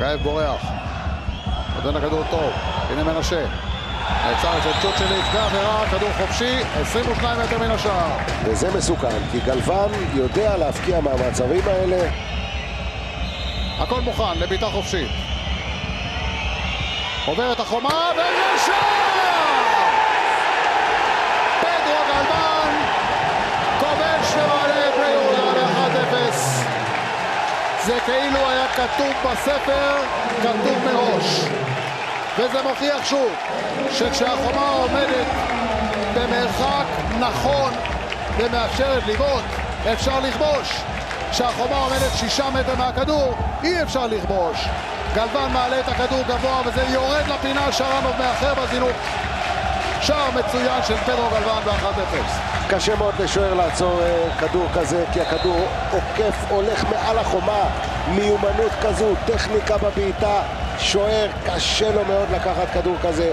יאב בורח. נותן לכדור טוב. הנה מנשה. נעצר אצל צ'וצ'לי, לפני עבירה, כדור חופשי, 22 מטר מן השער. וזה מסוכן, כי גלוון יודע להפקיע מהמצבים האלה. הכל מוכן לבעיטה חופשית. עובר את החומה וישר! זה כאילו היה כתוב בספר, כתוב מראש. וזה מוכיח שוב שכשהחומה עומדת במרחק נכון ומאפשרת לבעוט, אפשר לכבוש. כשהחומה עומדת שישה מטר מהכדור, אי אפשר לכבוש. גלוון מעלה את הכדור גבוה וזה יורד לפינה, שרנוב מאחר בזינוק. שער מצוין של פדרו גלוון ב-1-0. קשה מאוד לשוער לעצור אה, כדור כזה, כי הכדור עוקף, הולך מעל החומה. מיומנות כזו, טכניקה בבעיטה. שוער, קשה לו מאוד לקחת כדור כזה.